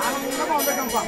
ஆனந்தமா